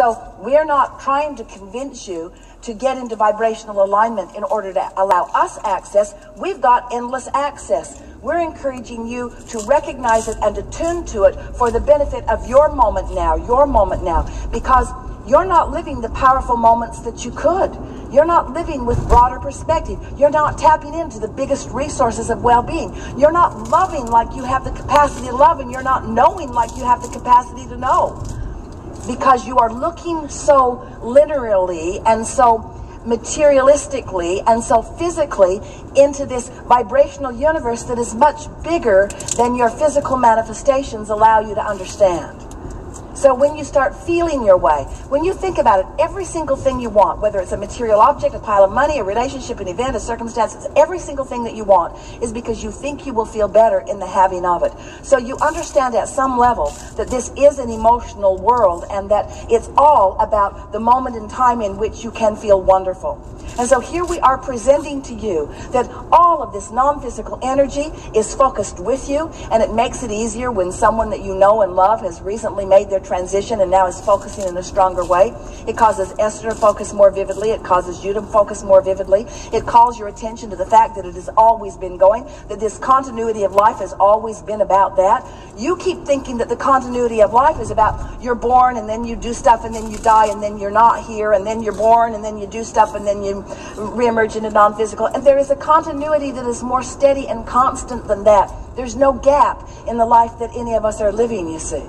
So we're not trying to convince you to get into vibrational alignment in order to allow us access. We've got endless access. We're encouraging you to recognize it and attune to it for the benefit of your moment now, your moment now, because you're not living the powerful moments that you could. You're not living with broader perspective. You're not tapping into the biggest resources of well-being. You're not loving like you have the capacity to love and you're not knowing like you have the capacity to know. Because you are looking so literally and so materialistically and so physically into this vibrational universe that is much bigger than your physical manifestations allow you to understand. So when you start feeling your way, when you think about it, every single thing you want, whether it's a material object, a pile of money, a relationship, an event, a circumstance, every single thing that you want is because you think you will feel better in the having of it. So you understand at some level that this is an emotional world and that it's all about the moment in time in which you can feel wonderful. And so here we are presenting to you that all of this non-physical energy is focused with you and it makes it easier when someone that you know and love has recently made their transition and now is focusing in a stronger way. It causes Esther to focus more vividly. It causes you to focus more vividly. It calls your attention to the fact that it has always been going, that this continuity of life has always been about that. You keep thinking that the continuity of life is about you're born and then you do stuff and then you die and then you're not here and then you're born and then you do stuff and then you reemerge into non-physical. And there is a continuity that is more steady and constant than that. There's no gap in the life that any of us are living, you see.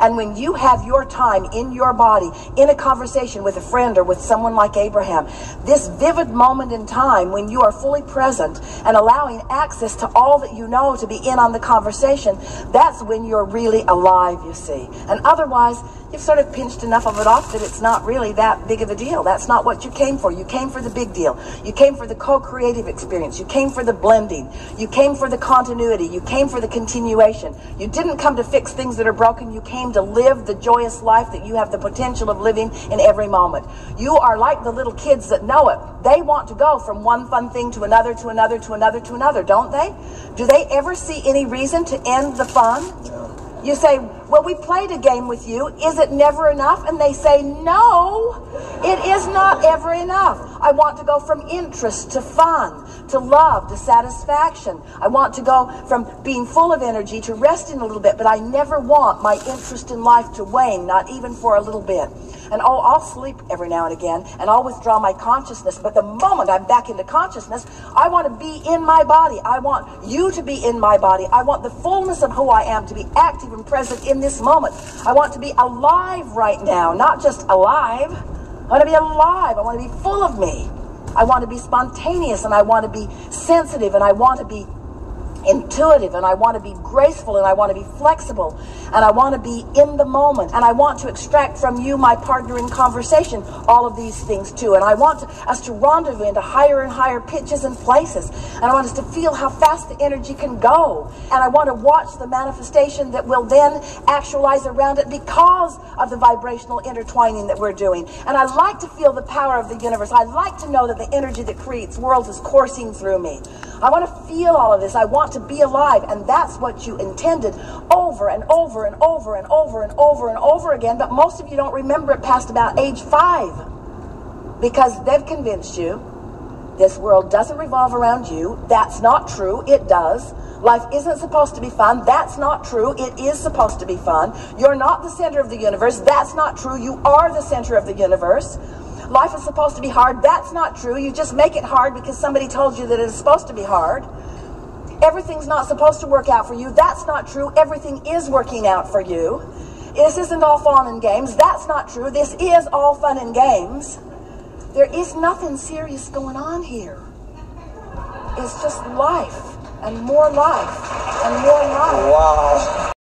And when you have your time in your body, in a conversation with a friend or with someone like Abraham, this vivid moment in time when you are fully present and allowing access to all that you know to be in on the conversation, that's when you're really alive, you see. And otherwise, you've sort of pinched enough of it off that it's not really that big of a deal. That's not what you came for. You came for the big deal. You came for the co-creative experience. You came for the blending. You came for the continuity. You came for the continuation. You didn't come to fix things that are broken. You came to live the joyous life that you have the potential of living in every moment. You are like the little kids that know it. They want to go from one fun thing to another, to another, to another, to another, don't they? Do they ever see any reason to end the fun? You say, well, we played a game with you. Is it never enough? And they say, no, it is not ever enough. I want to go from interest to fun, to love, to satisfaction. I want to go from being full of energy to resting a little bit, but I never want my interest in life to wane, not even for a little bit. And oh, I'll sleep every now and again, and I'll withdraw my consciousness. But the moment I'm back into consciousness, I want to be in my body. I want you to be in my body. I want the fullness of who I am to be active and present in this moment. I want to be alive right now, not just alive. I want to be alive. I want to be full of me. I want to be spontaneous and I want to be sensitive and I want to be intuitive and I want to be graceful and I want to be flexible and I want to be in the moment and I want to extract from you, my partner in conversation, all of these things too. And I want to, us to rendezvous into higher and higher pitches and places. And I want us to feel how fast the energy can go. And I want to watch the manifestation that will then actualize around it because of the vibrational intertwining that we're doing. And I like to feel the power of the universe. I like to know that the energy that creates worlds is coursing through me. I want to feel all of this. I want to be alive. And that's what you intended over and over and over and over and over and over again. But most of you don't remember it past about age five because they've convinced you this world doesn't revolve around you. That's not true. It does. Life isn't supposed to be fun. That's not true. It is supposed to be fun. You're not the center of the universe. That's not true. You are the center of the universe. Life is supposed to be hard. That's not true. You just make it hard because somebody told you that it is supposed to be hard. Everything's not supposed to work out for you. That's not true. Everything is working out for you. This isn't all fun and games. That's not true. This is all fun and games. There is nothing serious going on here. It's just life and more life and more life. Wow.